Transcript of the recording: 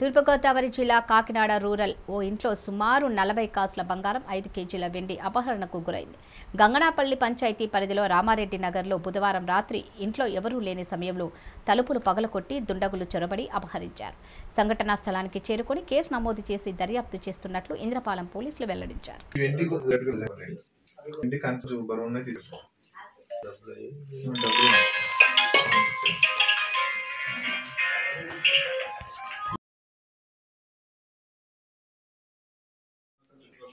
తూర్పుగోదావరి జిల్లా కాకినాడ రూరల్ ఓ ఇంట్లో సుమారు నలభై కాసుల బంగారం ఐదు కేజీల వెండి అపహరణకు గురైంది. గంగనాపల్లి పంచాయతీ పరిధిలో రామారెడ్డి నగర్లో బుధవారం రాత్రి ఇంట్లో ఎవరూ లేని సమయంలో తలుపులు పగలకొట్టి దుండగులు చొరబడి అపహరించారు. సంఘటనా స్థలానికి చేరుకొని కేసు నమోదు చేసి దర్యాప్తు చేస్తున్నట్లు ఇంద్రపాలెం పోలీసులు వెల్లడించారు. వెండి